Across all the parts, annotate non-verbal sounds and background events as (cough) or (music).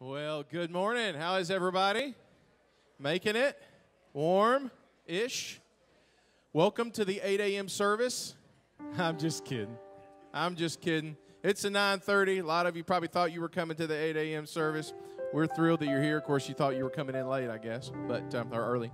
Well, good morning. How is everybody? Making it warm ish? Welcome to the 8 a.m. service. (laughs) I'm just kidding. I'm just kidding. It's a 9:30. A lot of you probably thought you were coming to the 8 a.m. service. We're thrilled that you're here. Of course, you thought you were coming in late, I guess, but um, or early.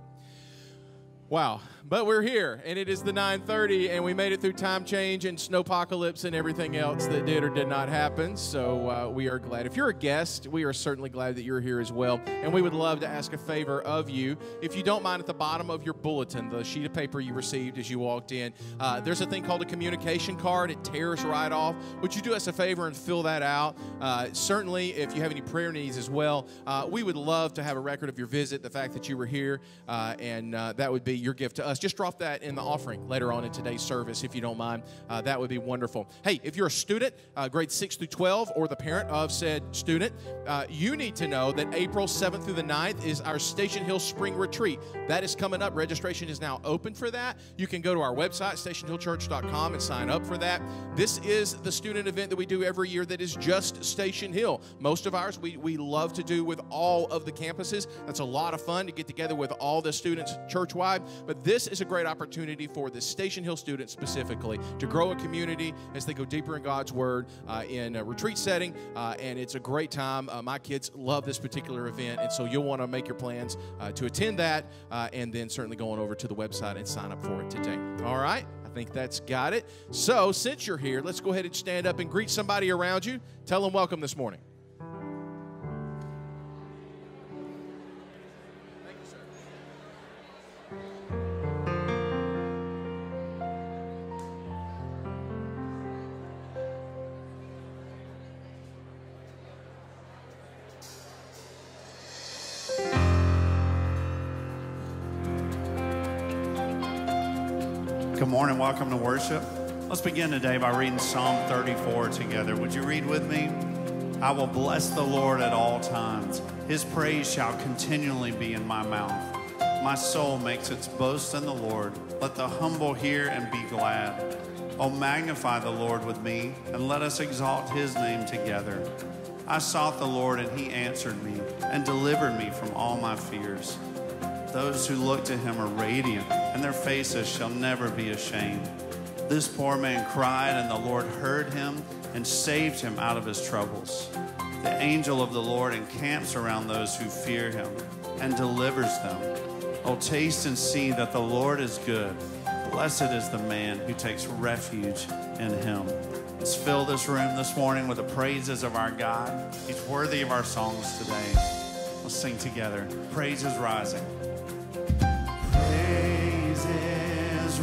Wow. But we're here, and it is the 9:30, and we made it through time change and snowpocalypse and everything else that did or did not happen. So uh, we are glad. If you're a guest, we are certainly glad that you're here as well. And we would love to ask a favor of you. If you don't mind, at the bottom of your bulletin, the sheet of paper you received as you walked in, uh, there's a thing called a communication card. It tears right off. Would you do us a favor and fill that out? Uh, certainly, if you have any prayer needs as well, uh, we would love to have a record of your visit, the fact that you were here, uh, and uh, that would be your gift to us. Just drop that in the offering later on in today's service, if you don't mind. Uh, that would be wonderful. Hey, if you're a student, uh, grade 6 through 12, or the parent of said student, uh, you need to know that April 7th through the 9th is our Station Hill Spring Retreat. That is coming up. Registration is now open for that. You can go to our website, stationhillchurch.com, and sign up for that. This is the student event that we do every year that is just Station Hill. Most of ours we, we love to do with all of the campuses. That's a lot of fun to get together with all the students church-wide. But this is a great opportunity for the Station Hill students specifically to grow a community as they go deeper in God's Word uh, in a retreat setting. Uh, and it's a great time. Uh, my kids love this particular event. And so you'll want to make your plans uh, to attend that uh, and then certainly going over to the website and sign up for it today. All right? I think that's got it. So since you're here, let's go ahead and stand up and greet somebody around you. Tell them welcome this morning. Morning. Welcome to worship. Let's begin today by reading Psalm 34 together. Would you read with me? I will bless the Lord at all times. His praise shall continually be in my mouth. My soul makes its boast in the Lord. Let the humble hear and be glad. Oh, magnify the Lord with me, and let us exalt his name together. I sought the Lord, and he answered me and delivered me from all my fears. Those who look to him are radiant, and their faces shall never be ashamed. This poor man cried, and the Lord heard him and saved him out of his troubles. The angel of the Lord encamps around those who fear him and delivers them. Oh, taste and see that the Lord is good. Blessed is the man who takes refuge in him. Let's fill this room this morning with the praises of our God. He's worthy of our songs today. Let's sing together. Praise is rising.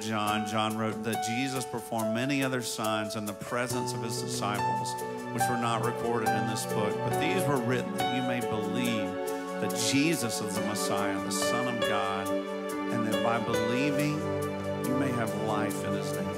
John, John wrote that Jesus performed many other signs in the presence of his disciples, which were not recorded in this book. But these were written that you may believe that Jesus is the Messiah, the Son of God, and that by believing you may have life in his name.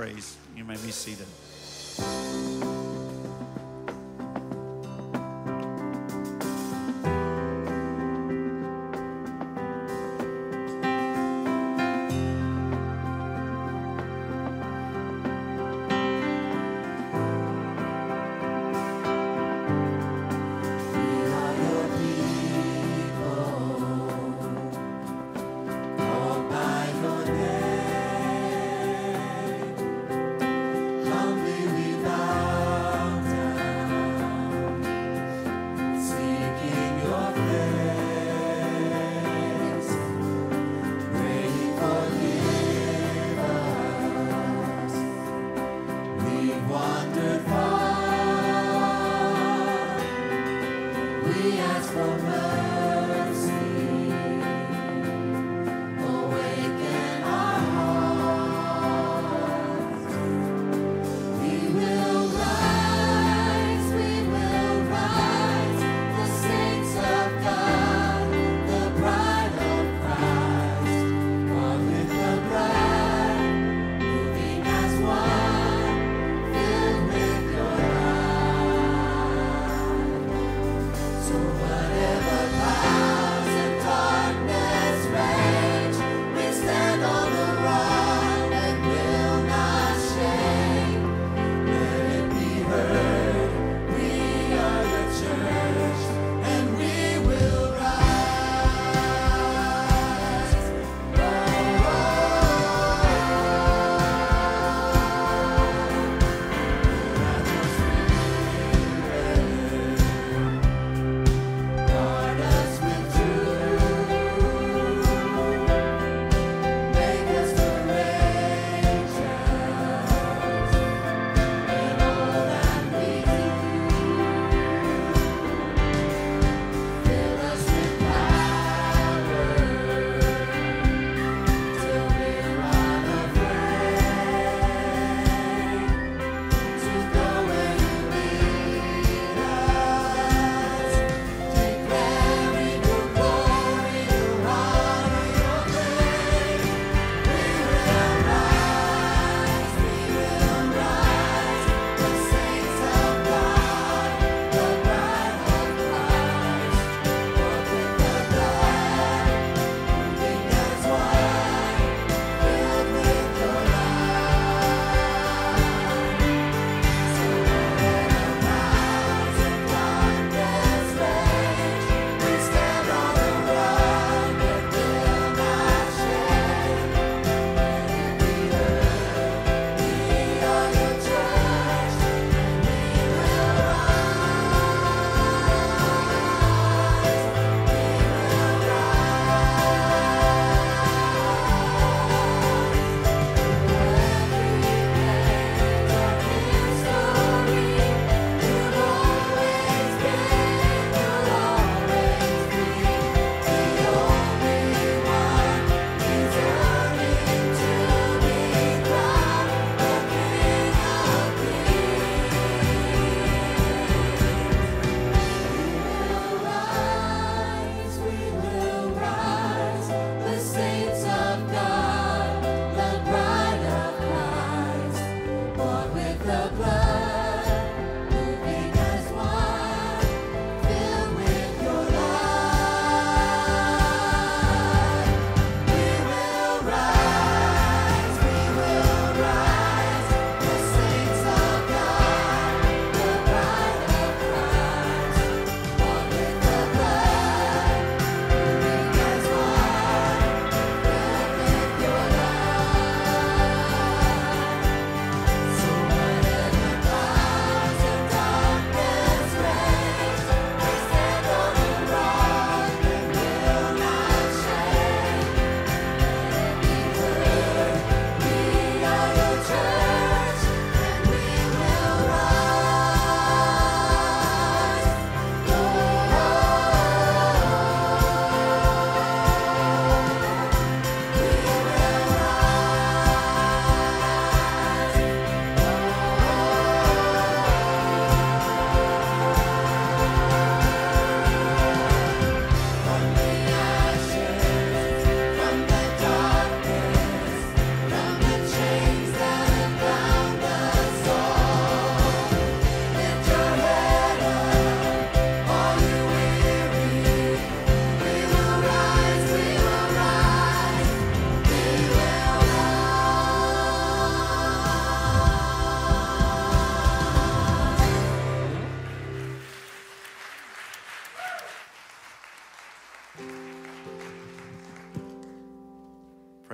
God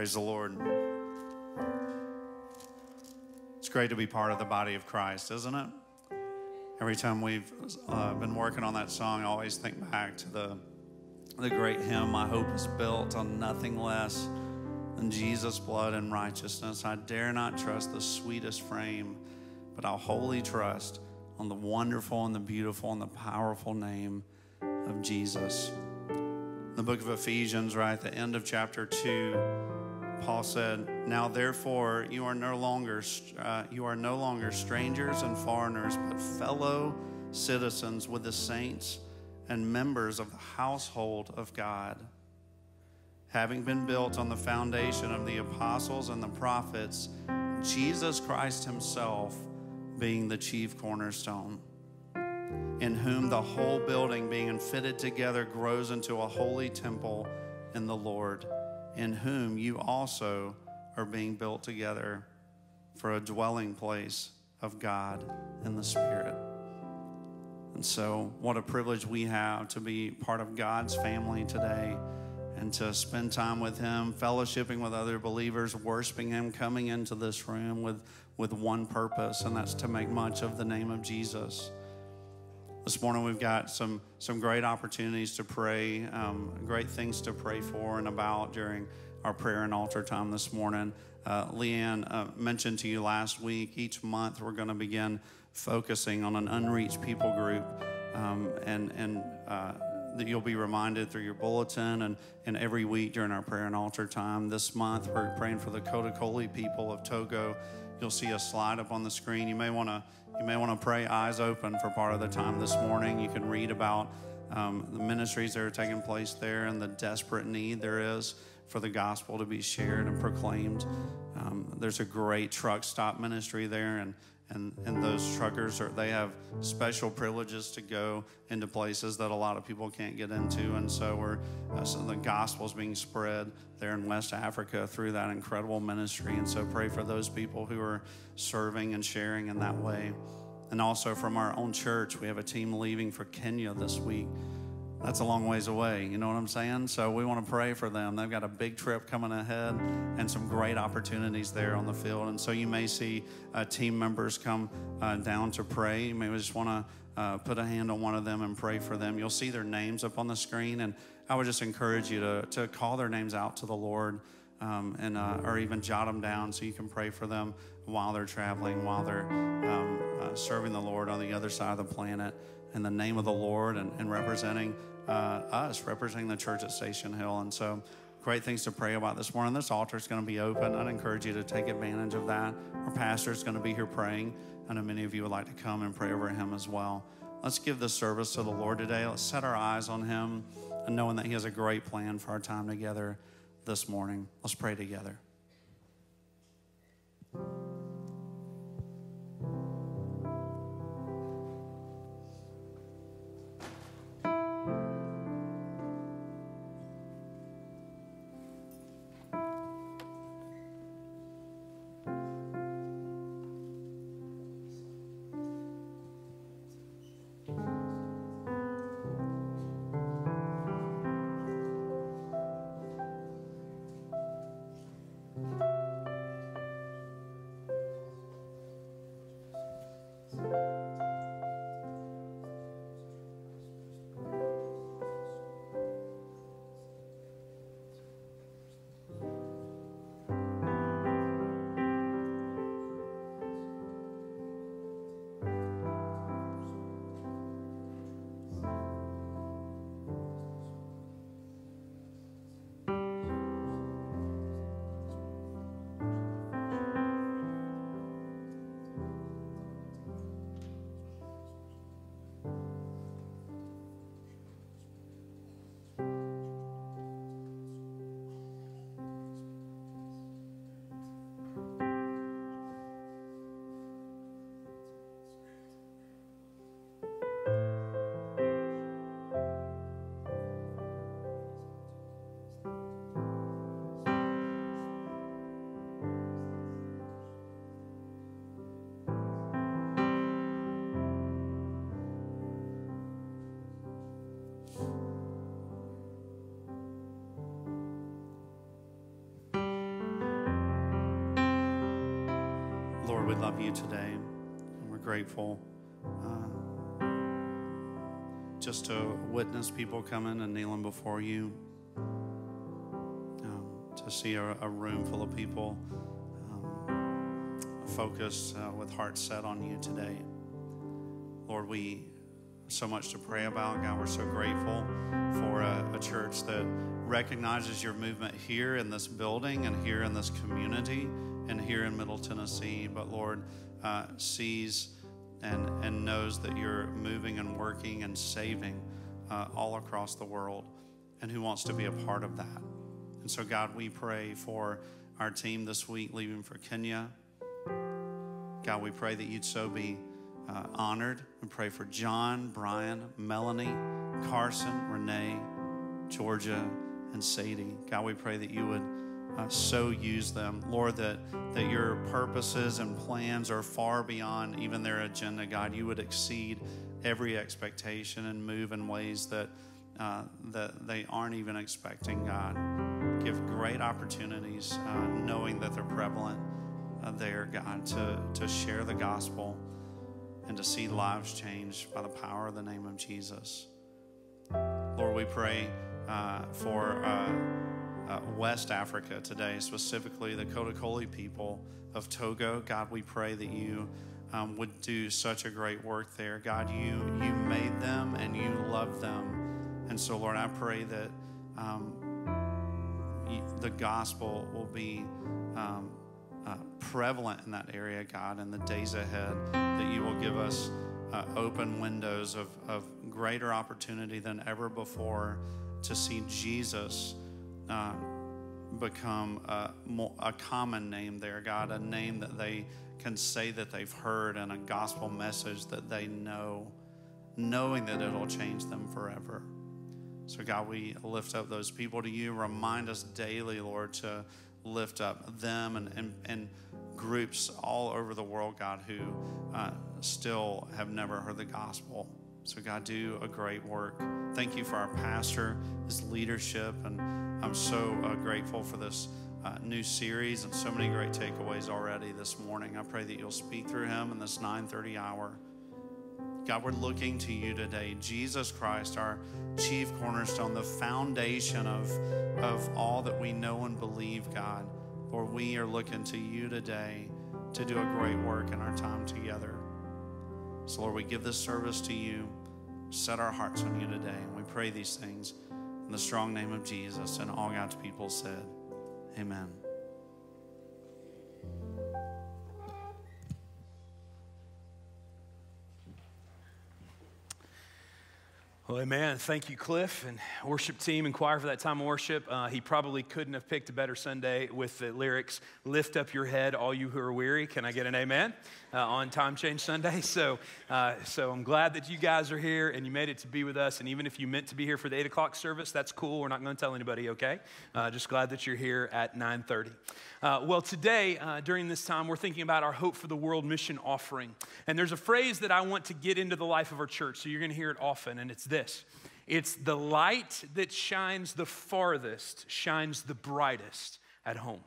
Praise the Lord. It's great to be part of the body of Christ, isn't it? Every time we've uh, been working on that song, I always think back to the, the great hymn, My Hope is Built on Nothing Less Than Jesus' Blood and Righteousness. I dare not trust the sweetest frame, but I'll wholly trust on the wonderful and the beautiful and the powerful name of Jesus. The book of Ephesians, right at the end of chapter 2, Paul said, "Now therefore you are no longer uh, you are no longer strangers and foreigners, but fellow citizens with the saints and members of the household of God, having been built on the foundation of the apostles and the prophets, Jesus Christ himself being the chief cornerstone." in whom the whole building being fitted together grows into a holy temple in the Lord, in whom you also are being built together for a dwelling place of God in the Spirit. And so, what a privilege we have to be part of God's family today and to spend time with Him, fellowshipping with other believers, worshiping Him, coming into this room with, with one purpose, and that's to make much of the name of Jesus. This morning we've got some some great opportunities to pray, um, great things to pray for and about during our prayer and altar time this morning. Uh, Leanne uh, mentioned to you last week. Each month we're going to begin focusing on an unreached people group, um, and and uh, that you'll be reminded through your bulletin and, and every week during our prayer and altar time. This month we're praying for the Kotokoli people of Togo. You'll see a slide up on the screen. You may want to you may want to pray eyes open for part of the time this morning. You can read about um, the ministries that are taking place there and the desperate need there is for the gospel to be shared and proclaimed. Um, there's a great truck stop ministry there, and and and those truckers are they have special privileges to go into places that a lot of people can't get into, and so we're uh, so the gospel is being spread there in West Africa through that incredible ministry, and so pray for those people who are serving and sharing in that way, and also from our own church, we have a team leaving for Kenya this week. That's a long ways away, you know what I'm saying? So we want to pray for them. They've got a big trip coming ahead and some great opportunities there on the field. And so you may see uh, team members come uh, down to pray. You may just want to uh, put a hand on one of them and pray for them. You'll see their names up on the screen. And I would just encourage you to, to call their names out to the Lord um, and, uh, or even jot them down so you can pray for them while they're traveling, while they're um, uh, serving the Lord on the other side of the planet in the name of the Lord and, and representing uh, us, representing the church at Station Hill. And so, great things to pray about this morning. This altar is going to be open. I'd encourage you to take advantage of that. Our pastor is going to be here praying. I know many of you would like to come and pray over him as well. Let's give this service to the Lord today. Let's set our eyes on him and knowing that he has a great plan for our time together this morning. Let's pray together. Lord, we love you today, and we're grateful uh, just to witness people coming and kneeling before you, um, to see a, a room full of people um, focused uh, with hearts set on you today. Lord, we so much to pray about. God, we're so grateful for a, a church that recognizes your movement here in this building and here in this community and here in Middle Tennessee. But Lord, uh, sees and, and knows that you're moving and working and saving uh, all across the world and who wants to be a part of that. And so, God, we pray for our team this week leaving for Kenya. God, we pray that you'd so be uh, honored. We pray for John, Brian, Melanie, Carson, Renee, Georgia, and Sadie. God, we pray that you would uh, so use them. Lord, that, that your purposes and plans are far beyond even their agenda. God, you would exceed every expectation and move in ways that, uh, that they aren't even expecting, God. Give great opportunities, uh, knowing that they're prevalent uh, there, God, to, to share the gospel and to see lives changed by the power of the name of Jesus. Lord, we pray uh, for uh, West Africa today, specifically the Kotokoli people of Togo. God, we pray that you um, would do such a great work there. God, you you made them and you love them, and so Lord, I pray that um, you, the gospel will be. Um, uh, prevalent in that area, God, in the days ahead, that you will give us uh, open windows of, of greater opportunity than ever before to see Jesus uh, become a, more, a common name there, God, a name that they can say that they've heard and a gospel message that they know, knowing that it'll change them forever. So, God, we lift up those people to you. Remind us daily, Lord, to lift up them and, and, and groups all over the world, God, who uh, still have never heard the gospel. So, God, do a great work. Thank you for our pastor, his leadership, and I'm so uh, grateful for this uh, new series and so many great takeaways already this morning. I pray that you'll speak through him in this 9:30 hour. God, we're looking to you today. Jesus Christ, our chief cornerstone, the foundation of, of all that we know and believe, God. Lord, we are looking to you today to do a great work in our time together. So, Lord, we give this service to you. Set our hearts on you today. And we pray these things in the strong name of Jesus. And all God's people said, Amen. Well, amen. Thank you, Cliff and worship team and choir for that time of worship. Uh, he probably couldn't have picked a better Sunday with the lyrics, Lift up your head, all you who are weary. Can I get an amen uh, on Time Change Sunday? (laughs) So, uh, so I'm glad that you guys are here and you made it to be with us. And even if you meant to be here for the 8 o'clock service, that's cool. We're not going to tell anybody, okay? Uh, just glad that you're here at 9.30. Uh, well, today, uh, during this time, we're thinking about our Hope for the World mission offering. And there's a phrase that I want to get into the life of our church, so you're going to hear it often, and it's this it's the light that shines the farthest shines the brightest at home.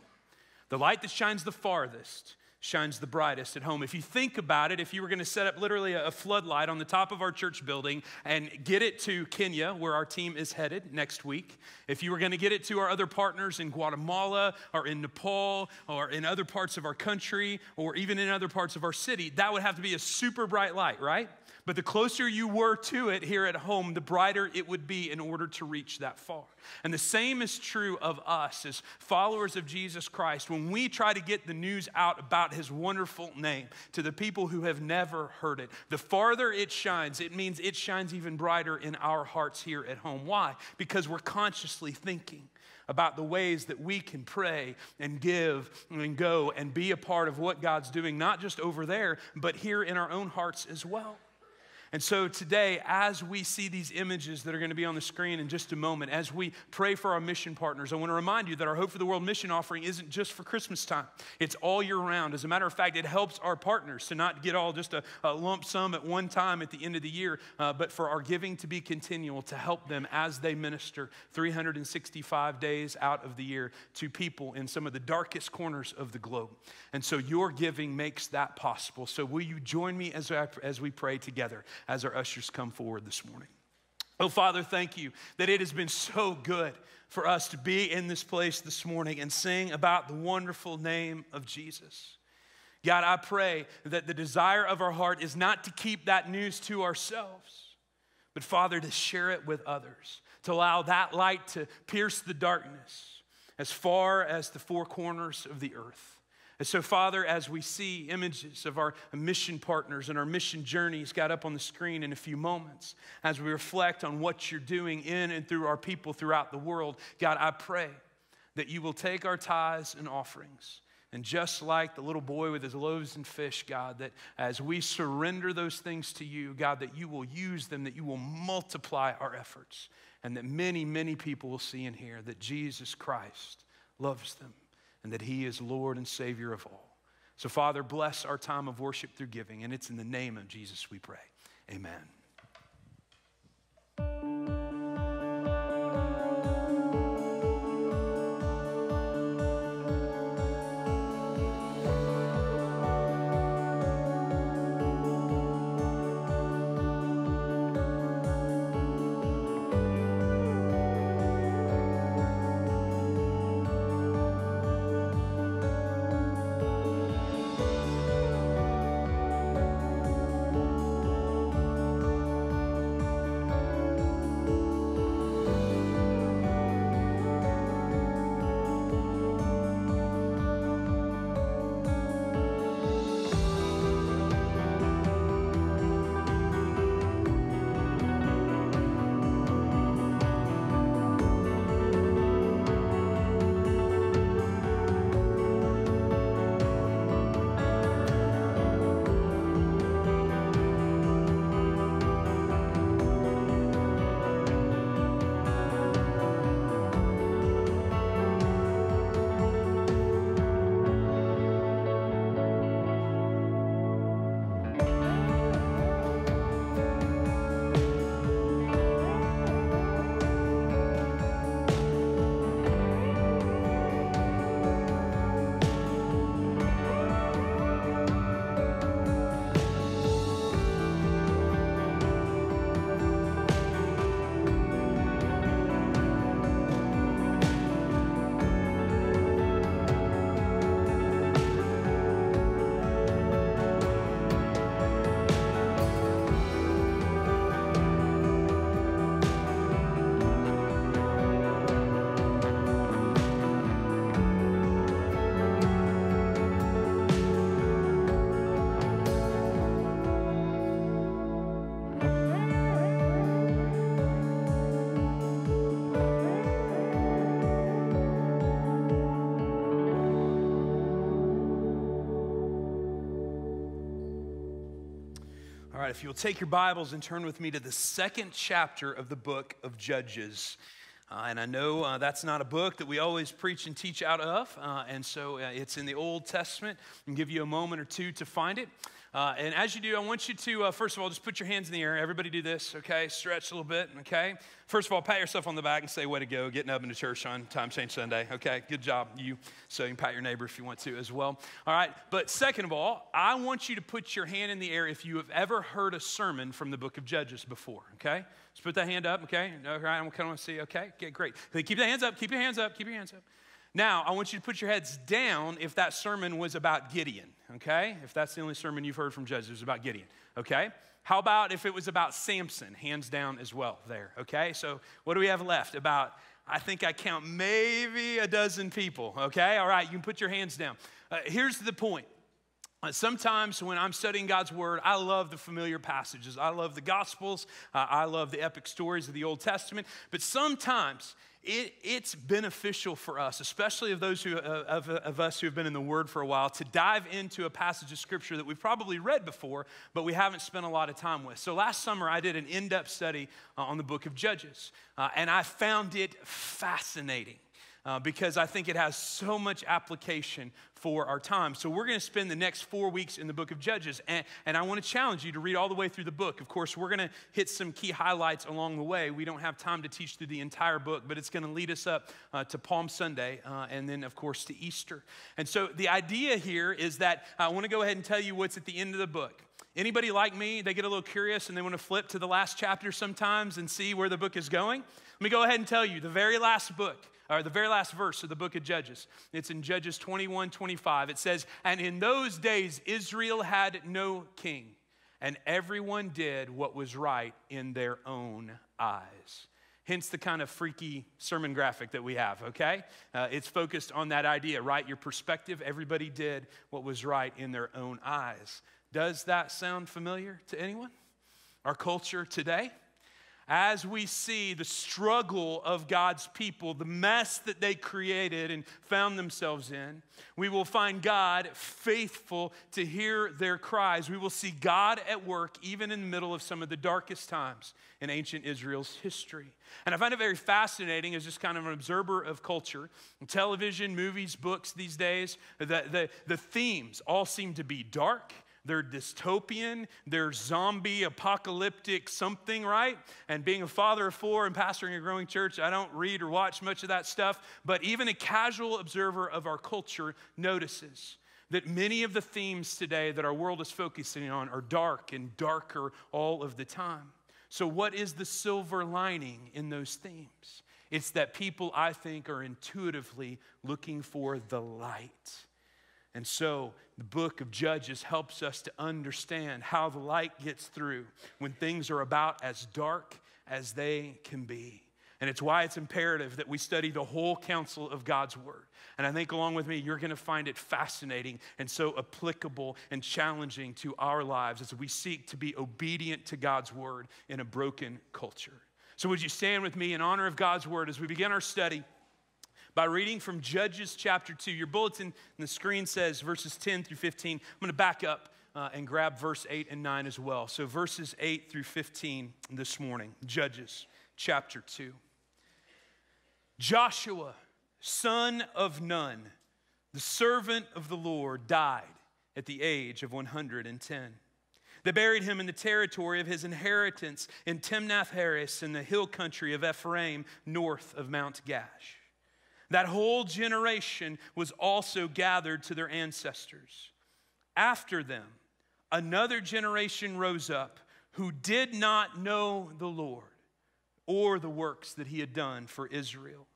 The light that shines the farthest shines the brightest at home. If you think about it, if you were going to set up literally a floodlight on the top of our church building and get it to Kenya, where our team is headed next week, if you were going to get it to our other partners in Guatemala or in Nepal or in other parts of our country or even in other parts of our city, that would have to be a super bright light, right? But the closer you were to it here at home, the brighter it would be in order to reach that far. And the same is true of us as followers of Jesus Christ. When we try to get the news out about his wonderful name to the people who have never heard it, the farther it shines, it means it shines even brighter in our hearts here at home. Why? Because we're consciously thinking about the ways that we can pray and give and go and be a part of what God's doing, not just over there, but here in our own hearts as well. And so today, as we see these images that are going to be on the screen in just a moment, as we pray for our mission partners, I want to remind you that our Hope for the World mission offering isn't just for Christmas time. It's all year round. As a matter of fact, it helps our partners to not get all just a, a lump sum at one time at the end of the year, uh, but for our giving to be continual to help them as they minister 365 days out of the year to people in some of the darkest corners of the globe. And so your giving makes that possible. So will you join me as, I, as we pray together? As our ushers come forward this morning. Oh, Father, thank you that it has been so good for us to be in this place this morning and sing about the wonderful name of Jesus. God, I pray that the desire of our heart is not to keep that news to ourselves, but Father, to share it with others, to allow that light to pierce the darkness as far as the four corners of the earth. And so, Father, as we see images of our mission partners and our mission journeys got up on the screen in a few moments, as we reflect on what you're doing in and through our people throughout the world, God, I pray that you will take our tithes and offerings. And just like the little boy with his loaves and fish, God, that as we surrender those things to you, God, that you will use them, that you will multiply our efforts, and that many, many people will see and hear that Jesus Christ loves them and that He is Lord and Savior of all. So, Father, bless our time of worship through giving, and it's in the name of Jesus we pray. Amen. Right, if you'll take your Bibles and turn with me to the second chapter of the book of Judges. Uh, and I know uh, that's not a book that we always preach and teach out of, uh, and so uh, it's in the Old Testament. and give you a moment or two to find it. Uh, and as you do, I want you to, uh, first of all, just put your hands in the air. Everybody do this, okay? Stretch a little bit, okay? First of all, pat yourself on the back and say, way to go, getting up into church on Time Change Sunday, okay? Good job, you. So you can pat your neighbor if you want to as well. All right, but second of all, I want you to put your hand in the air if you have ever heard a sermon from the book of Judges before, okay? Just put that hand up, okay? All right, I'm kind of want to see, okay? Okay, great. Keep the hands up, keep your hands up, keep your hands up. Now, I want you to put your heads down if that sermon was about Gideon, okay? If that's the only sermon you've heard from Judges, it was about Gideon, okay? How about if it was about Samson? Hands down as well there, okay? So, what do we have left? About, I think I count maybe a dozen people, okay? All right, you can put your hands down. Uh, here's the point Sometimes when I'm studying God's Word, I love the familiar passages. I love the Gospels. Uh, I love the epic stories of the Old Testament. But sometimes it, it's beneficial for us, especially of those who, uh, of, of us who have been in the Word for a while, to dive into a passage of Scripture that we've probably read before, but we haven't spent a lot of time with. So last summer, I did an in depth study uh, on the book of Judges, uh, and I found it fascinating uh, because I think it has so much application for our time. So, we're going to spend the next four weeks in the book of Judges, and, and I want to challenge you to read all the way through the book. Of course, we're going to hit some key highlights along the way. We don't have time to teach through the entire book, but it's going to lead us up uh, to Palm Sunday, uh, and then, of course, to Easter. And so, the idea here is that I want to go ahead and tell you what's at the end of the book. Anybody like me, they get a little curious and they want to flip to the last chapter sometimes and see where the book is going? Let me go ahead and tell you the very last book, or the very last verse of the book of Judges. It's in Judges 21 25. It says, And in those days Israel had no king, and everyone did what was right in their own eyes. Hence the kind of freaky sermon graphic that we have, okay? Uh, it's focused on that idea, right? Your perspective, everybody did what was right in their own eyes. Does that sound familiar to anyone? Our culture today? As we see the struggle of God's people, the mess that they created and found themselves in, we will find God faithful to hear their cries. We will see God at work even in the middle of some of the darkest times in ancient Israel's history. And I find it very fascinating as just kind of an observer of culture, television, movies, books these days, the, the, the themes all seem to be dark they're dystopian, they're zombie apocalyptic something, right? And being a father of four and pastoring a growing church, I don't read or watch much of that stuff, but even a casual observer of our culture notices that many of the themes today that our world is focusing on are dark and darker all of the time. So, what is the silver lining in those themes? It's that people, I think, are intuitively looking for the light. And so the book of Judges helps us to understand how the light gets through when things are about as dark as they can be. And it's why it's imperative that we study the whole counsel of God's word. And I think, along with me, you're going to find it fascinating and so applicable and challenging to our lives as we seek to be obedient to God's word in a broken culture. So, would you stand with me in honor of God's word as we begin our study? By reading from Judges chapter 2. Your bulletin on the screen says verses 10 through 15. I'm going to back up uh, and grab verse 8 and 9 as well. So, verses 8 through 15 this morning, Judges chapter 2. Joshua, son of Nun, the servant of the Lord, died at the age of 110. They buried him in the territory of his inheritance in Timnath Heres in the hill country of Ephraim, north of Mount Gaash. That whole generation was also gathered to their ancestors. After them, another generation rose up who did not know the Lord or the works that he had done for Israel.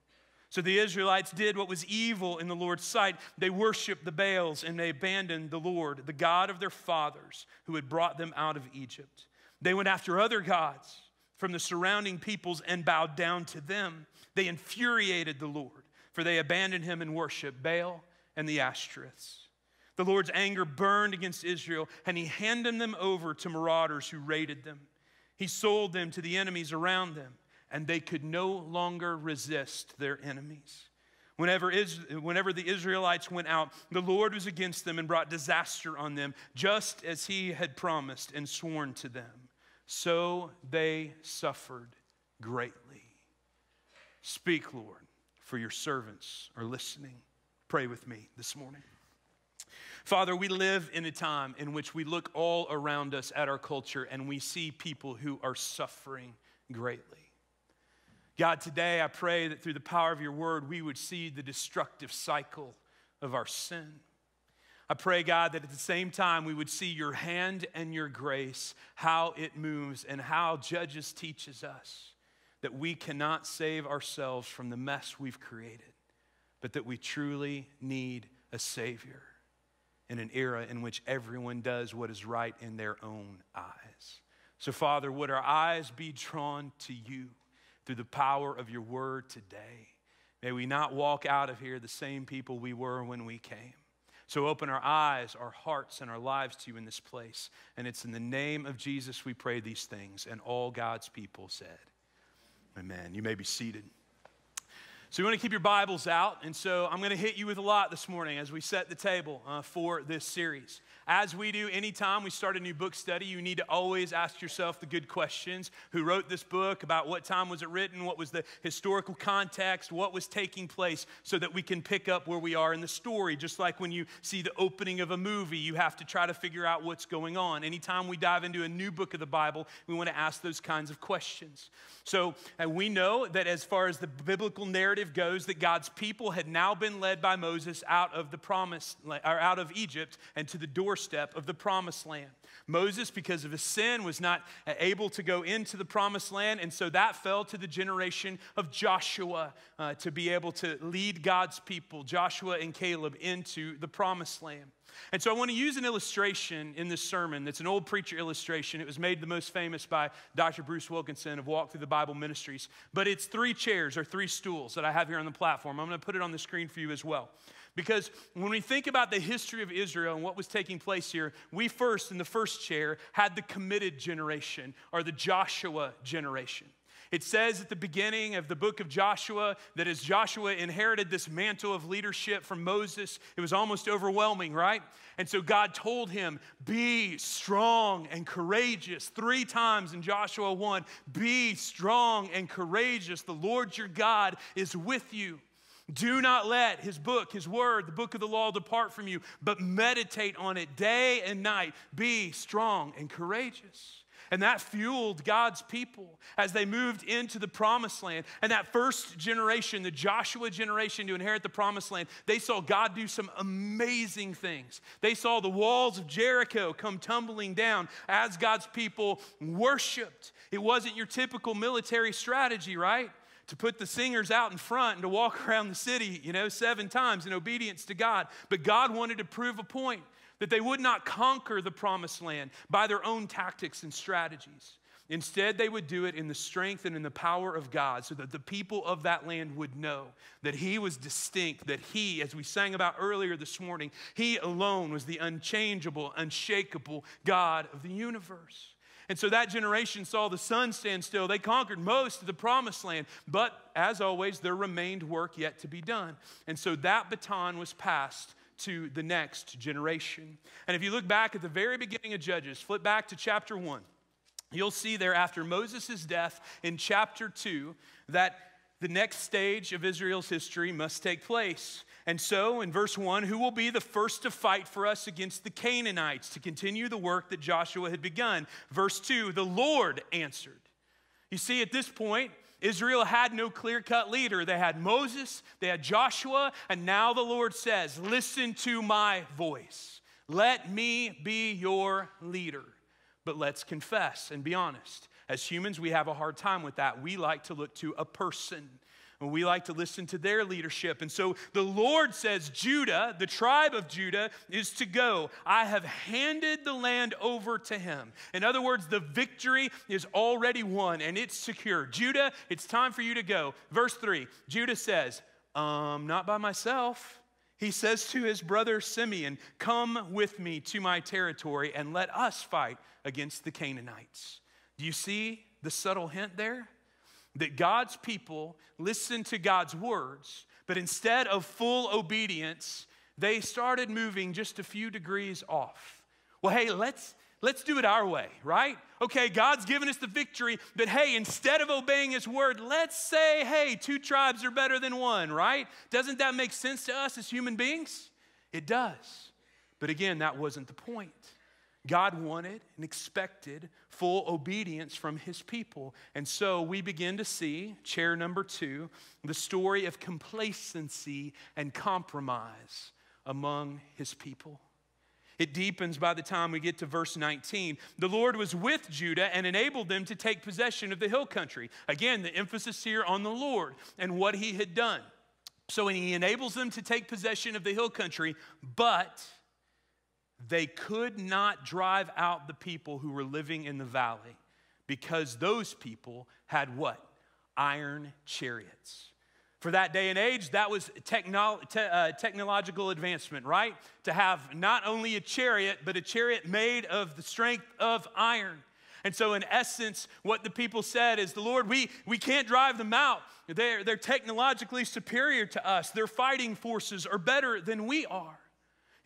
So the Israelites did what was evil in the Lord's sight. They worshiped the Baals and they abandoned the Lord, the God of their fathers, who had brought them out of Egypt. They went after other gods from the surrounding peoples and bowed down to them. They infuriated the Lord for they abandoned him and worshiped Baal and the Ashtoreths. The Lord's anger burned against Israel, and he handed them over to marauders who raided them. He sold them to the enemies around them, and they could no longer resist their enemies. Whenever, whenever the Israelites went out, the Lord was against them and brought disaster on them, just as he had promised and sworn to them. So they suffered greatly. Speak, Lord for your servants are listening. Pray with me this morning. Father, we live in a time in which we look all around us at our culture and we see people who are suffering greatly. God, today I pray that through the power of your word, we would see the destructive cycle of our sin. I pray, God, that at the same time we would see your hand and your grace, how it moves, and how Judges teaches us that we cannot save ourselves from the mess we've created, but that we truly need a Savior in an era in which everyone does what is right in their own eyes. So, Father, would our eyes be drawn to you through the power of your word today? May we not walk out of here the same people we were when we came. So open our eyes, our hearts, and our lives to you in this place. And it's in the name of Jesus we pray these things. And all God's people said, Amen. You may be seated. So, you want to keep your Bibles out, and so I'm going to hit you with a lot this morning as we set the table uh, for this series. As we do anytime we start a new book study, you need to always ask yourself the good questions. Who wrote this book? About what time was it written? What was the historical context? What was taking place? So that we can pick up where we are in the story. Just like when you see the opening of a movie, you have to try to figure out what's going on. Anytime we dive into a new book of the Bible, we want to ask those kinds of questions. So we know that as far as the biblical narrative goes, that God's people had now been led by Moses out of the promise or out of Egypt and to the doorstep of the promised land. Moses, because of his sin, was not able to go into the promised land, and so that fell to the generation of Joshua uh, to be able to lead God's people, Joshua and Caleb, into the promised land. And so I want to use an illustration in this sermon that's an old preacher illustration. It was made the most famous by Dr. Bruce Wilkinson of Walk Through the Bible Ministries. But it's three chairs or three stools that I have here on the platform. I'm going to put it on the screen for you as well. Because when we think about the history of Israel and what was taking place here, we first, in the first chair, had the committed generation or the Joshua generation. It says at the beginning of the book of Joshua that as Joshua inherited this mantle of leadership from Moses, it was almost overwhelming, right? And so God told him, Be strong and courageous. Three times in Joshua 1 Be strong and courageous. The Lord your God is with you. Do not let his book, his word, the book of the law depart from you, but meditate on it day and night. Be strong and courageous. And that fueled God's people as they moved into the promised land. And that first generation, the Joshua generation to inherit the promised land, they saw God do some amazing things. They saw the walls of Jericho come tumbling down as God's people worshiped. It wasn't your typical military strategy, right? To put the singers out in front and to walk (laughs) around the city, you know, seven times in obedience to God. But God wanted to prove a point that they would not conquer the promised land by their own tactics and strategies. Instead, they would do it in the strength and in the power of God so that the people of that land would know that He was distinct, that He, as we sang about earlier this morning, He alone was the unchangeable, unshakable God of the universe. And so that generation saw the sun stand still. They conquered most of the promised land, but as always, there remained work yet to be done. And so that baton was passed to the next generation. And if you look back at the very beginning of Judges, flip back to chapter 1, you'll see there after Moses' death in chapter 2 that the next stage of Israel's history must take place. And so, in verse 1, who will be the first to fight for us against the Canaanites to continue the work that Joshua had begun? Verse 2, the Lord answered. You see, at this point, Israel had no clear cut leader. They had Moses, they had Joshua, and now the Lord says, Listen to my voice. Let me be your leader. But let's confess and be honest. As humans, we have a hard time with that. We like to look to a person. And we like to listen to their leadership. And so the Lord says, Judah, the tribe of Judah, is to go. I have handed the land over to him. In other words, the victory is already won and it's secure. Judah, it's time for you to go. Verse 3 Judah says, um, Not by myself. He says to his brother Simeon, Come with me to my territory and let us fight against the Canaanites. Do you see the subtle hint there? that God's people listened to God's words, but instead of full obedience, they started moving just a few degrees off. Well, hey, let's let's do it our way, right? Okay, God's given us the victory, but hey, instead of obeying his word, let's say, hey, two tribes are better than one, right? Doesn't that make sense to us as human beings? It does. But again, that wasn't the point. God wanted and expected full obedience from his people. And so we begin to see, chair number two, the story of complacency and compromise among his people. It deepens by the time we get to verse 19. The Lord was with Judah and enabled them to take possession of the hill country. Again, the emphasis here on the Lord and what he had done. So he enables them to take possession of the hill country, but they could not drive out the people who were living in the valley because those people had what? Iron chariots. For that day and age, that was te- uh, technological advancement, right? To have not only a chariot, but a chariot made of the strength of iron. And so, in essence, what the people said is, The Lord, we, we can't drive them out. They're, they're technologically superior to us. Their fighting forces are better than we are.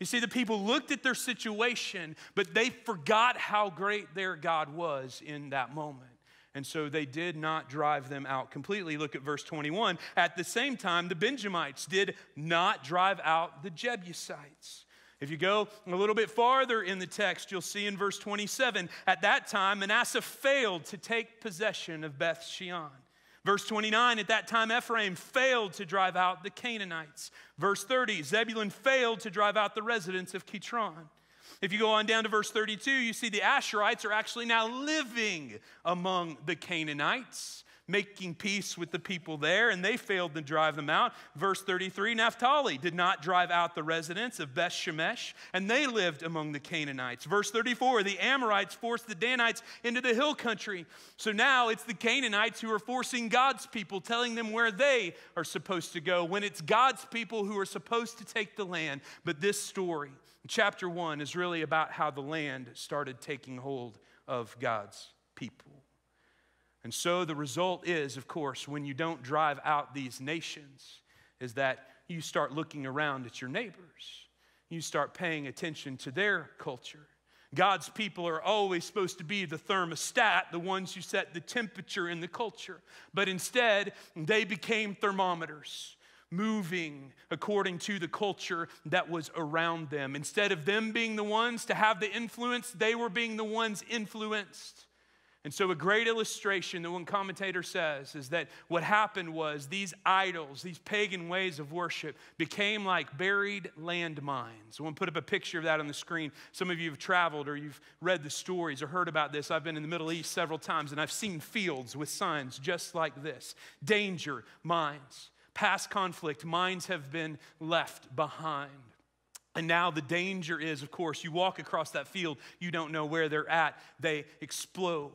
You see, the people looked at their situation, but they forgot how great their God was in that moment. And so they did not drive them out completely. Look at verse 21. At the same time, the Benjamites did not drive out the Jebusites. If you go a little bit farther in the text, you'll see in verse 27 at that time, Manasseh failed to take possession of Beth Shean. Verse 29, at that time, Ephraim failed to drive out the Canaanites. Verse 30, Zebulun failed to drive out the residents of Kitron. If you go on down to verse 32, you see the Asherites are actually now living among the Canaanites, making peace with the people there, and they failed to drive them out. Verse 33 Naphtali did not drive out the residents of Beth Shemesh, and they lived among the Canaanites. Verse 34 the Amorites forced the Danites into the hill country. So now it's the Canaanites who are forcing God's people, telling them where they are supposed to go, when it's God's people who are supposed to take the land. But this story, chapter 1 is really about how the land started taking hold of God's people. And so the result is, of course, when you don't drive out these nations, is that you start looking around at your neighbors. You start paying attention to their culture. God's people are always supposed to be the thermostat, the ones who set the temperature in the culture. But instead, they became thermometers moving according to the culture that was around them. Instead of them being the ones to have the influence, they were being the ones influenced. And so, a great illustration that one commentator says is that what happened was these idols, these pagan ways of worship, became like buried landmines. I want to put up a picture of that on the screen. Some of you have traveled or you've read the stories or heard about this. I've been in the Middle East several times and I've seen fields with signs just like this danger, mines. Past conflict, mines have been left behind. And now the danger is, of course, you walk across that field, you don't know where they're at. They explode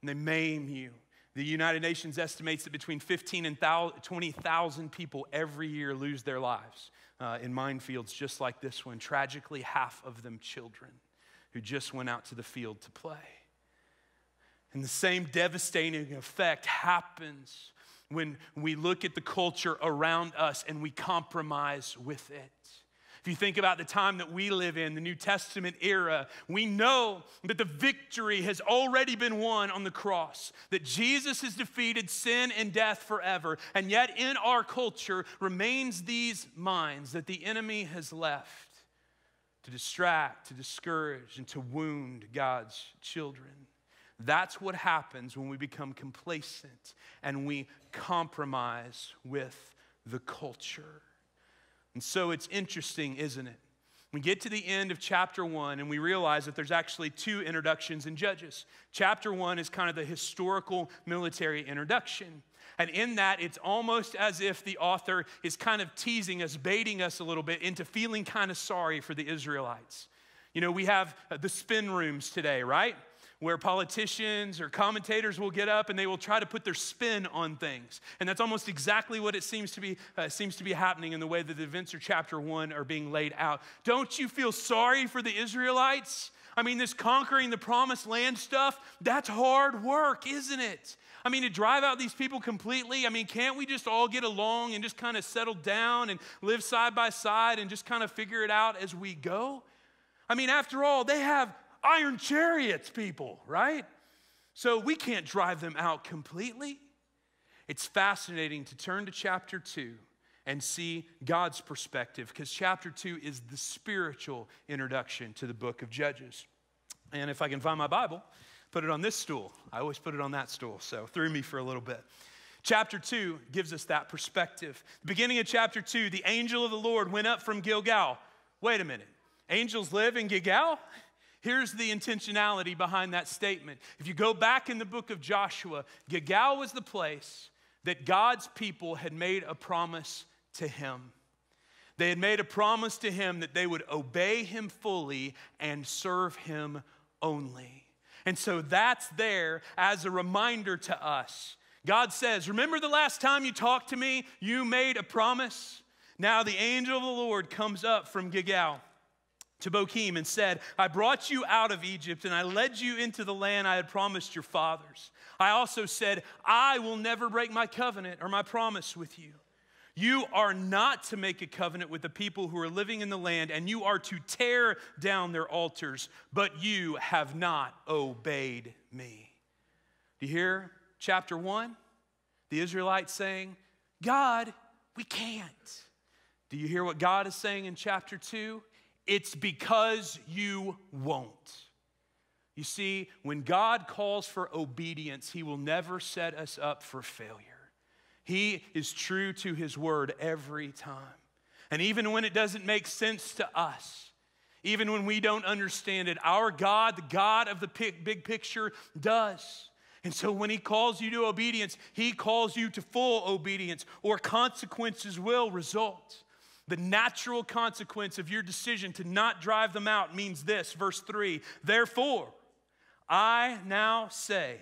and they maim you. The United Nations estimates that between 15 and 20,000 people every year lose their lives uh, in minefields just like this one. Tragically, half of them children who just went out to the field to play. And the same devastating effect happens when we look at the culture around us and we compromise with it. If you think about the time that we live in, the New Testament era, we know that the victory has already been won on the cross, that Jesus has defeated sin and death forever. And yet, in our culture, remains these minds that the enemy has left to distract, to discourage, and to wound God's children. That's what happens when we become complacent and we compromise with the culture. And so it's interesting, isn't it? We get to the end of chapter one and we realize that there's actually two introductions in Judges. Chapter one is kind of the historical military introduction. And in that, it's almost as if the author is kind of teasing us, baiting us a little bit into feeling kind of sorry for the Israelites. You know, we have uh, the spin rooms today, right? Where politicians or commentators will get up and they will try to put their spin on things. And that's almost exactly what it seems to be, uh, seems to be happening in the way that the events of chapter one are being laid out. Don't you feel sorry for the Israelites? I mean, this conquering the promised land stuff, that's hard work, isn't it? I mean, to drive out these people completely, I mean, can't we just all get along and just kind of settle down and live side by side and just kind of figure it out as we go? I mean, after all, they have iron chariots, people, right? So we can't drive them out completely. It's fascinating to turn to chapter 2 and see God's perspective because chapter 2 is the spiritual introduction to the book of Judges. And if I can find my Bible, put it on this stool. I always put it on that stool, so threw me for a little bit. Chapter 2 gives us that perspective. Beginning of chapter 2, the angel of the Lord went up from Gilgal. Wait a minute. Angels live in Gilgal? Here's the intentionality behind that statement. If you go back in the book of Joshua, Gilgal was the place that God's people had made a promise to him. They had made a promise to him that they would obey him fully and serve him only. And so that's there as a reminder to us God says, Remember the last time you talked to me? You made a promise. Now the angel of the Lord comes up from Gilgal to Bochim and said, I brought you out of Egypt and I led you into the land I had promised your fathers. I also said, I will never break my covenant or my promise with you. You are not to make a covenant with the people who are living in the land, and you are to tear down their altars, but you have not obeyed me. Do you hear chapter one? The Israelites saying, God, we can't. Do you hear what God is saying in chapter two? It's because you won't. You see, when God calls for obedience, He will never set us up for failure. He is true to His word every time. And even when it doesn't make sense to us, even when we don't understand it, our God, the God of the big picture, does. And so when He calls you to obedience, He calls you to full obedience, or consequences will result. The natural consequence of your decision to not drive them out means this, verse 3 Therefore, I now say,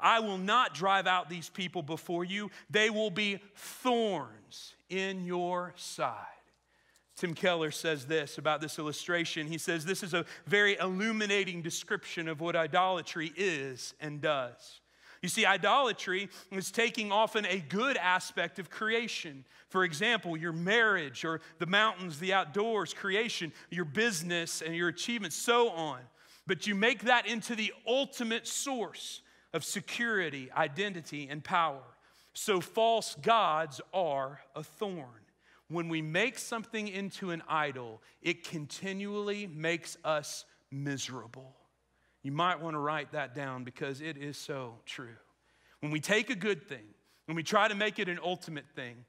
I will not drive out these people before you. They will be thorns in your side. Tim Keller says this about this illustration. He says this is a very illuminating description of what idolatry is and does. You see, idolatry is taking often a good aspect of creation. For example, your marriage or the mountains, the outdoors, creation, your business and your achievements, so on. But you make that into the ultimate source of security, identity, and power. So false gods are a thorn. When we make something into an idol, it continually makes us miserable. You might want to write that down because it is so true. When we take a good thing, when we try to make it an ultimate thing,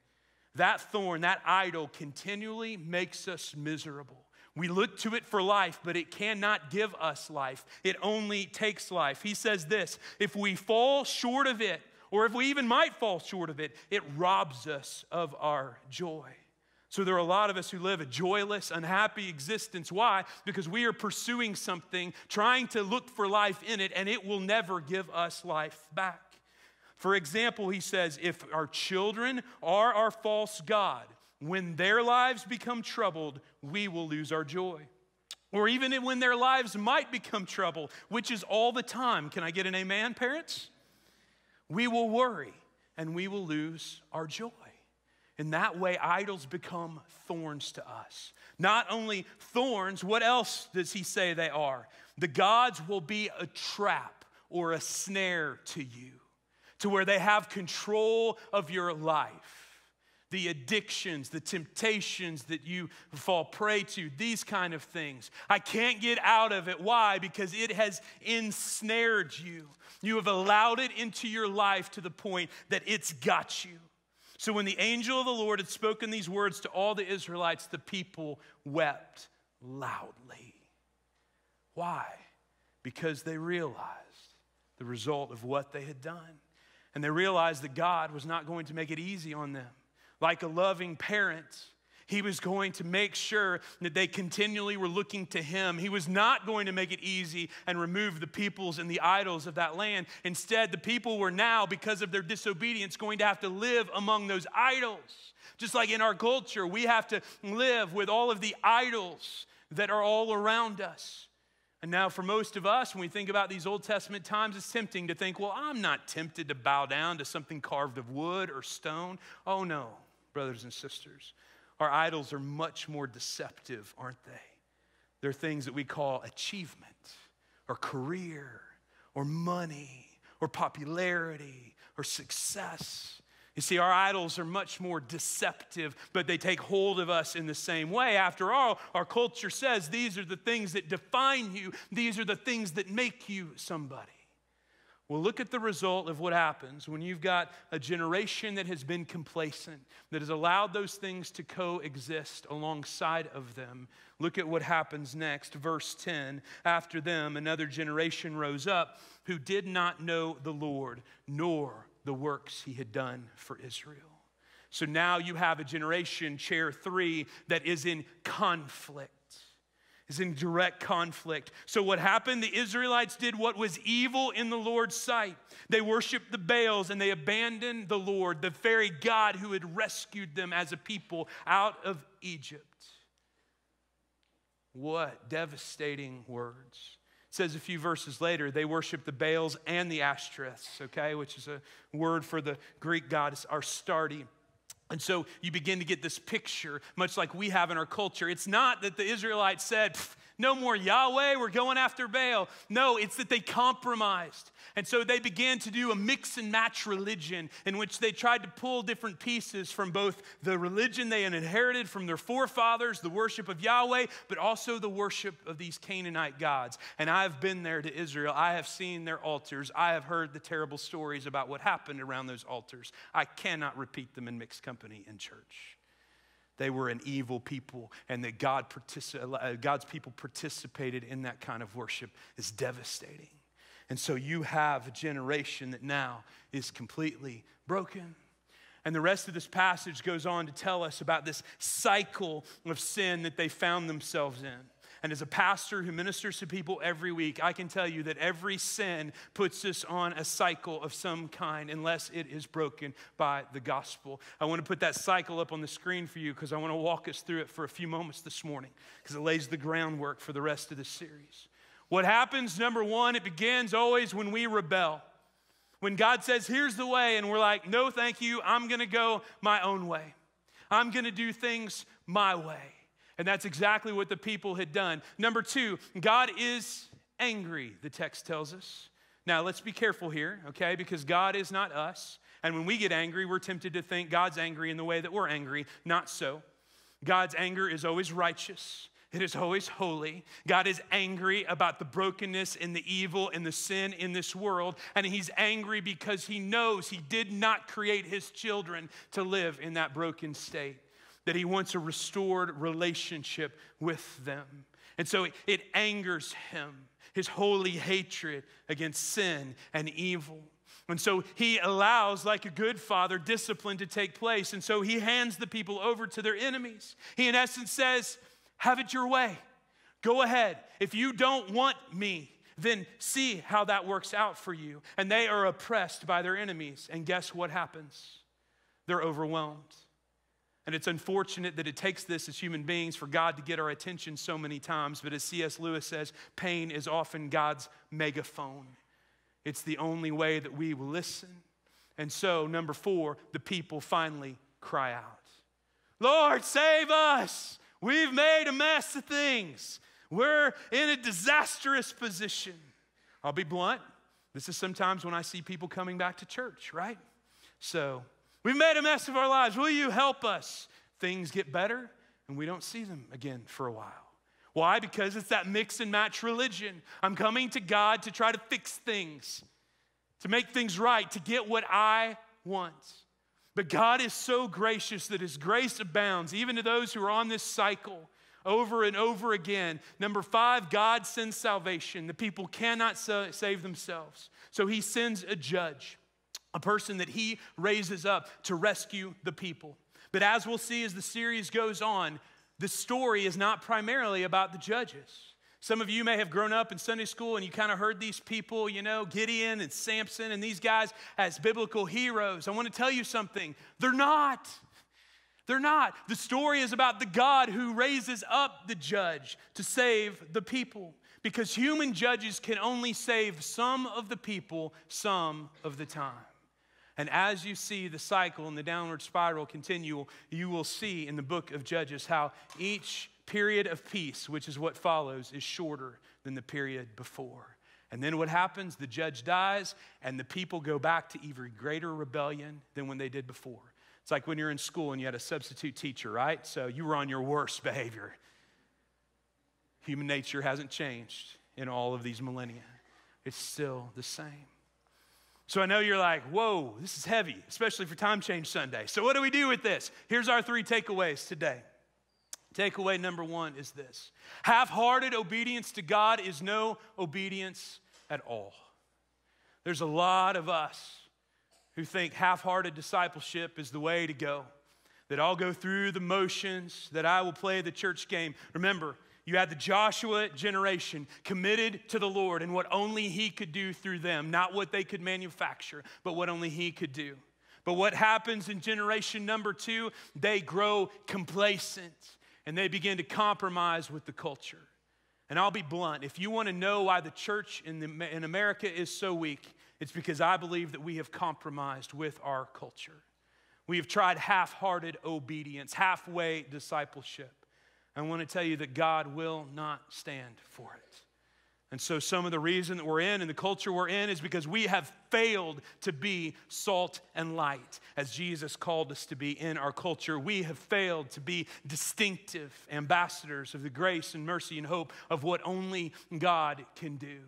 that thorn, that idol continually makes us miserable. We look to it for life, but it cannot give us life. It only takes life. He says this if we fall short of it, or if we even might fall short of it, it robs us of our joy. So there are a lot of us who live a joyless, unhappy existence. Why? Because we are pursuing something, trying to look for life in it, and it will never give us life back. For example, he says, if our children are our false God, when their lives become troubled, we will lose our joy. Or even when their lives might become trouble, which is all the time. Can I get an amen, parents? We will worry and we will lose our joy. In that way, idols become thorns to us. Not only thorns, what else does he say they are? The gods will be a trap or a snare to you, to where they have control of your life the addictions, the temptations that you fall prey to, these kind of things. I can't get out of it. Why? Because it has ensnared you. You have allowed it into your life to the point that it's got you. So when the angel of the Lord had spoken these words to all the Israelites, the people wept loudly. Why? Because they realized the result of what they had done. And they realized that God was not going to make it easy on them like a loving parent. He was going to make sure that they continually were looking to him. He was not going to make it easy and remove the peoples and the idols of that land. Instead, the people were now, because of their disobedience, going to have to live among those idols. Just like in our culture, we have to live with all of the idols that are all around us. And now, for most of us, when we think about these Old Testament times, it's tempting to think, well, I'm not tempted to bow down to something carved of wood or stone. Oh, no brothers and sisters. Our idols are much more deceptive, aren't they? They're things that we call achievement or career or money or popularity or success. You see, our idols are much more deceptive, but they take hold of us in the same way. After all, our culture says these are the things that define you, these are the things that make you somebody. Well, look at the result of what happens when you've got a generation that has been complacent, that has allowed those things to coexist alongside of them. Look at what happens next. Verse 10 After them, another generation rose up who did not know the Lord, nor the works he had done for Israel. So now you have a generation, chair three, that is in conflict. Is in direct conflict. So, what happened? The Israelites did what was evil in the Lord's sight. They worshiped the Baals and they abandoned the Lord, the very God who had rescued them as a people out of Egypt. What devastating words. It says a few verses later, they worship the Baals and the Ashtoreths, okay, which is a word for the Greek goddess Astarte. And so you begin to get this picture, much like we have in our culture. It's not that the Israelites said, no more Yahweh, we're going after Baal. No, it's that they compromised. And so they began to do a mix and match religion in which they tried to pull different pieces from both the religion they had inherited from their forefathers, the worship of Yahweh, but also the worship of these Canaanite gods. And I've been there to Israel. I have seen their altars. I have heard the terrible stories about what happened around those altars. I cannot repeat them in mixed company in church. They were an evil people, and that God uh, God's people participated in that kind of worship is devastating. And so you have a generation that now is completely broken. And the rest of this passage goes on to tell us about this cycle of sin that they found themselves in. And as a pastor who ministers to people every week, I can tell you that every sin puts us on a cycle of some kind unless it is broken by the gospel. I want to put that cycle up on the screen for you because I want to walk us through it for a few moments this morning because it lays the groundwork for the rest of the series. What happens, number one, it begins always when we rebel. When God says, here's the way, and we're like, no, thank you, I'm gonna go my own way. I'm gonna do things my way. And that's exactly what the people had done. Number two, God is angry, the text tells us. Now, let's be careful here, okay? Because God is not us. And when we get angry, we're tempted to think God's angry in the way that we're angry. Not so. God's anger is always righteous. It is always holy. God is angry about the brokenness and the evil and the sin in this world. And He's angry because He knows He did not create His children to live in that broken state that he wants a restored relationship with them. And so it angers him, his holy hatred against sin and evil. And so he allows, like a good father, discipline to take place. And so he hands the people over to their enemies. He, in essence, says, Have it your way. Go ahead. If you don't want me, then see how that works out for you. And they are oppressed by their enemies. And guess what happens? They're overwhelmed. And it's unfortunate that it takes this as human beings for God to get our attention so many times. But as C.S. Lewis says, pain is often God's megaphone. It's the only way that we will listen. And so, number four, the people finally cry out Lord, save us. We've made a mess of things. We're in a disastrous position. I'll be blunt. This is sometimes when I see people coming back to church, right? So, We've made a mess of our lives. Will you help us? Things get better, and we don't see them again for a while. Why? Because it's that mix and match religion. I'm coming to God to try to fix things, to make things right, to get what I want. But God is so gracious that His grace abounds, even to those who are on this cycle over and over again. Number five, God sends salvation. The people cannot save themselves. So He sends a judge a person that he raises up to rescue the people. But as we'll see as the series goes on, the story is not primarily about the judges. Some of you may have grown up in Sunday school and you kind of heard these people, you know, Gideon and Samson and these guys as biblical heroes. I want to tell you something. They're not. They're not. The story is about the God who raises up the judge to save the people because human judges can only save some of the people some of the time. And as you see the cycle and the downward spiral continue, you will see in the book of Judges how each period of peace, which is what follows, is shorter than the period before. And then what happens? The judge dies, and the people go back to even greater rebellion than when they did before. It's like when you're in school and you had a substitute teacher, right? So you were on your worst behavior. Human nature hasn't changed in all of these millennia, it's still the same. So I know you're like, whoa, this is heavy, especially for Time Change Sunday. So what do we do with this? Here's our three takeaways today. Takeaway number one is this half hearted obedience to God is no obedience at all. There's a lot of us who think half hearted discipleship is the way to go, that I'll go through the motions, that I will play the church game. Remember, You had the Joshua generation committed to the Lord and what only He could do through them, not what they could manufacture, but what only He could do. But what happens in generation number two? They grow complacent and they begin to compromise with the culture. And I'll be blunt if you want to know why the church in, the, in America is so weak, it's because I believe that we have compromised with our culture. We have tried half hearted obedience, halfway discipleship. I want to tell you that God will not stand for it. And so, some of the reason that we're in and the culture we're in is because we have failed to be salt and light, as Jesus called us to be in our culture. We have failed to be distinctive ambassadors of the grace and mercy and hope of what only God can do.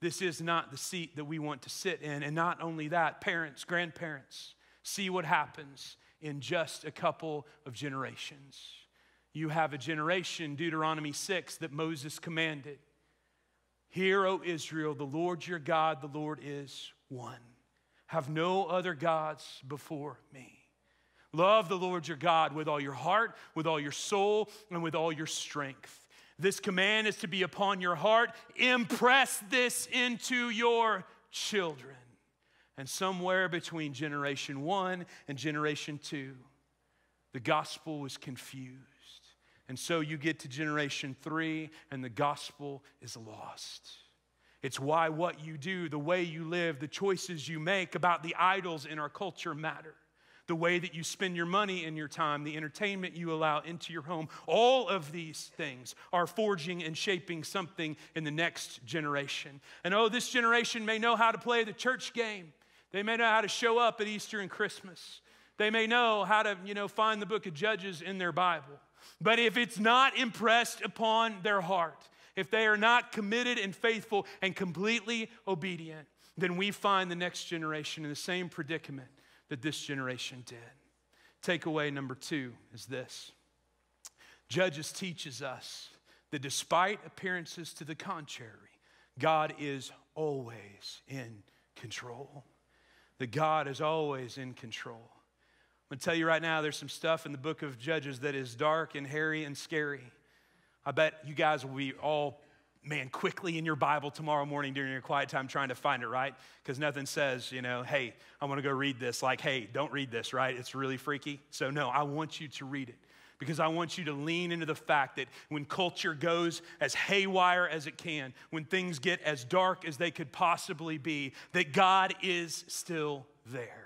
This is not the seat that we want to sit in. And not only that, parents, grandparents, see what happens in just a couple of generations. You have a generation, Deuteronomy 6, that Moses commanded. Hear, O Israel, the Lord your God, the Lord is one. Have no other gods before me. Love the Lord your God with all your heart, with all your soul, and with all your strength. This command is to be upon your heart. Impress this into your children. And somewhere between generation one and generation two, the gospel was confused. And so you get to generation three, and the gospel is lost. It's why what you do, the way you live, the choices you make about the idols in our culture matter. The way that you spend your money and your time, the entertainment you allow into your home, all of these things are forging and shaping something in the next generation. And oh, this generation may know how to play the church game. They may know how to show up at Easter and Christmas. They may know how to, you know, find the book of Judges in their Bible. But if it's not impressed upon their heart, if they are not committed and faithful and completely obedient, then we find the next generation in the same predicament that this generation did. Takeaway number two is this Judges teaches us that despite appearances to the contrary, God is always in control. That God is always in control. I'm gonna tell you right now, there's some stuff in the book of Judges that is dark and hairy and scary. I bet you guys will be all, man, quickly in your Bible tomorrow morning during your quiet time trying to find it, right? Because nothing says, you know, hey, I wanna go read this. Like, hey, don't read this, right? It's really freaky. So, no, I want you to read it because I want you to lean into the fact that when culture goes as haywire as it can, when things get as dark as they could possibly be, that God is still there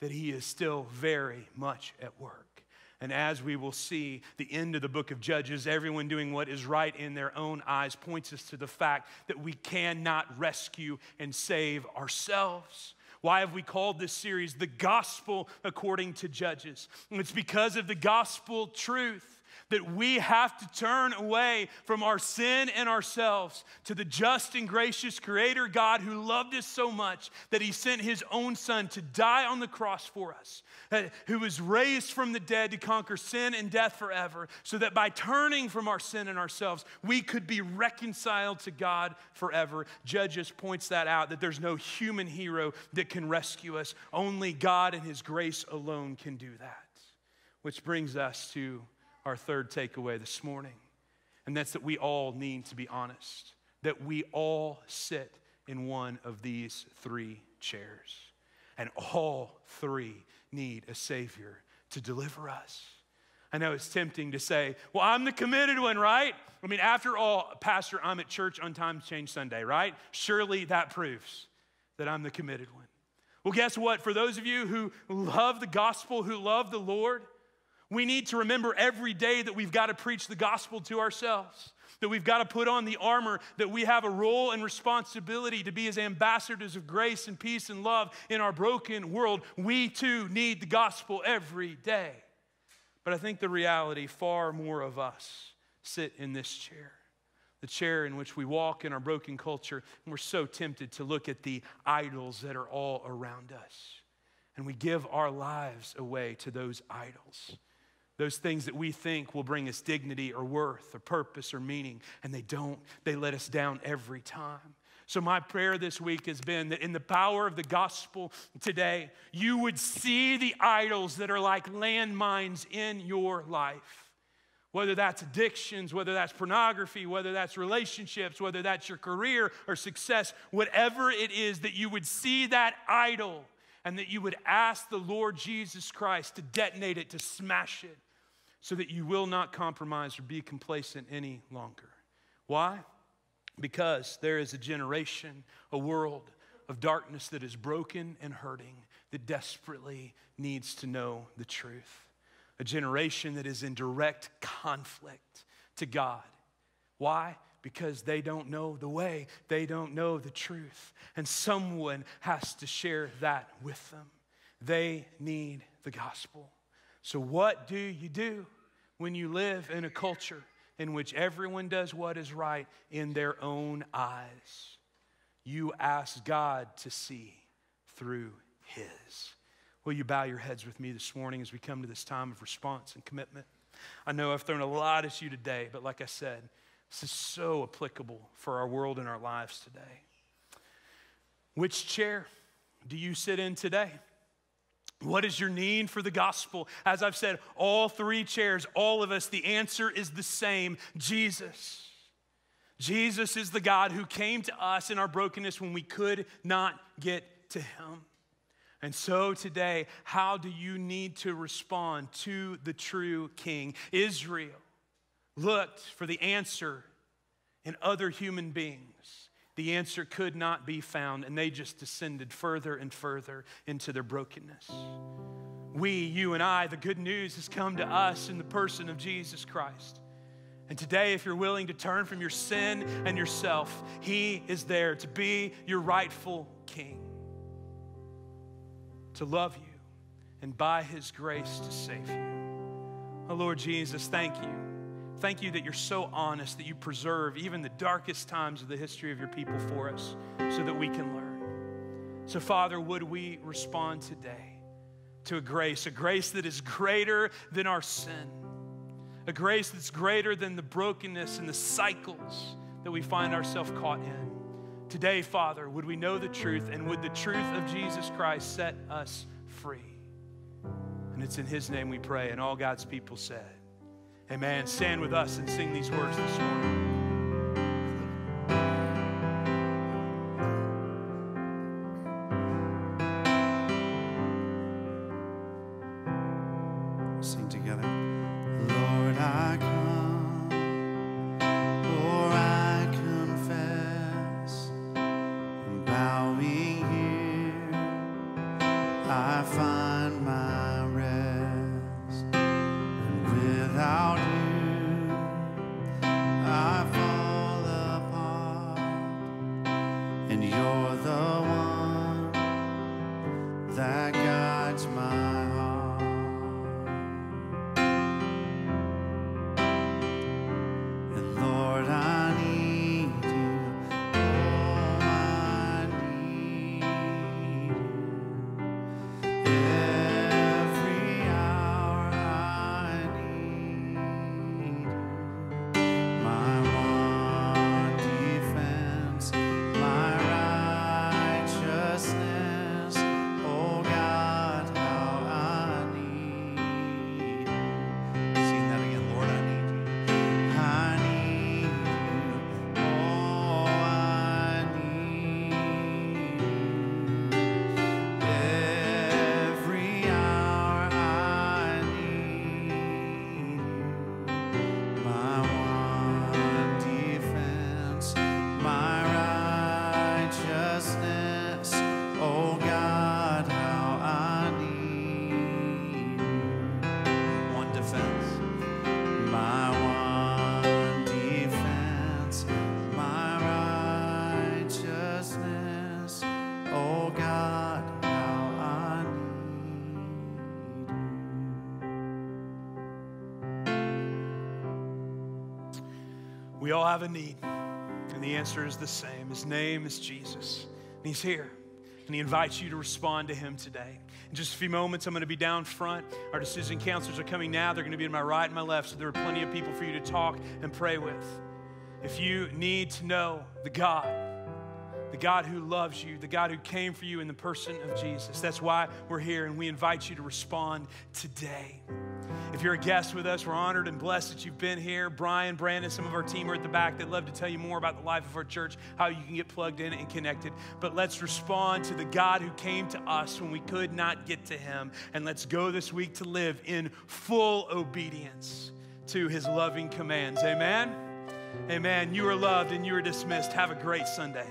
that he is still very much at work. And as we will see, the end of the book of Judges, everyone doing what is right in their own eyes points us to the fact that we cannot rescue and save ourselves. Why have we called this series The Gospel According to Judges? It's because of the gospel truth that we have to turn away from our sin and ourselves to the just and gracious Creator God who loved us so much that He sent His own Son to die on the cross for us, uh, who was raised from the dead to conquer sin and death forever, so that by turning from our sin and ourselves, we could be reconciled to God forever. Judges points that out that there's no human hero that can rescue us, only God and His grace alone can do that. Which brings us to our third takeaway this morning, and that's that we all need to be honest, that we all sit in one of these three chairs, and all three need a Savior to deliver us. I know it's tempting to say, well, I'm the committed one, right? I mean, after all, Pastor, I'm at church on Times Change Sunday, right? Surely that proves that I'm the committed one. Well, guess what? For those of you who love the gospel, who love the Lord, we need to remember every day that we've got to preach the gospel to ourselves, that we've got to put on the armor, that we have a role and responsibility to be as ambassadors of grace and peace and love in our broken world. We too need the gospel every day. But I think the reality, far more of us sit in this chair. The chair in which we walk in our broken culture, and we're so tempted to look at the idols that are all around us. And we give our lives away to those idols those things that we think will bring us dignity or worth or purpose or meaning, and they don't. They let us down every time. So, my prayer this week has been that in the power of the gospel today, you would see the idols that are like landmines in your life. whether that's addictions, whether that's pornography, whether that's relationships, whether that's your career or success, whatever it is, that you would see that idol and that you would ask the Lord Jesus Christ to detonate it, to smash it, so that you will not compromise or be complacent any longer. Why? Because there is a generation, a world of darkness that is broken and hurting, that desperately needs to know the truth a generation that is in direct conflict to God. Why? Because they don't know the way, they don't know the truth, and someone has to share that with them. They need the gospel. So, what do you do when you live in a culture in which everyone does what is right in their own eyes? You ask God to see through His. Will you bow your heads with me this morning as we come to this time of response and commitment? I know I've thrown a lot at you today, but like I said, this is so applicable for our world and our lives today. Which chair do you sit in today? What is your need for the gospel? As I've said, all three chairs, all of us, the answer is the same Jesus. Jesus is the God who came to us in our brokenness when we could not get to Him. And so today, how do you need to respond to the true king? Israel looked for the answer in other human beings. The answer could not be found, and they just descended further and further into their brokenness. We, you and I, the good news has come to us in the person of Jesus Christ. And today, if you're willing to turn from your sin and yourself, He is there to be your rightful King, to love you, and by His grace to save you. Oh, Lord Jesus, thank you. Thank you that you're so honest that you preserve even the darkest times of the history of your people for us so that we can learn. So, Father, would we respond today to a grace, a grace that is greater than our sin, a grace that's greater than the brokenness and the cycles that we find ourselves caught in. Today, Father, would we know the truth and would the truth of Jesus Christ set us free? And it's in His name we pray, and all God's people said, Amen. Stand with us and sing these words this morning. We all have a need, and the answer is the same. His name is Jesus, and He's here, and He invites you to respond to Him today. In just a few moments, I'm going to be down front. Our decision counselors are coming now. They're going to be to my right and my left, so there are plenty of people for you to talk and pray with. If you need to know the God, the God who loves you, the God who came for you in the person of Jesus. That's why we're here, and we invite you to respond today. If you're a guest with us, we're honored and blessed that you've been here. Brian, Brandon, some of our team are at the back. They'd love to tell you more about the life of our church, how you can get plugged in and connected. But let's respond to the God who came to us when we could not get to him. And let's go this week to live in full obedience to his loving commands. Amen. Amen. You are loved and you are dismissed. Have a great Sunday.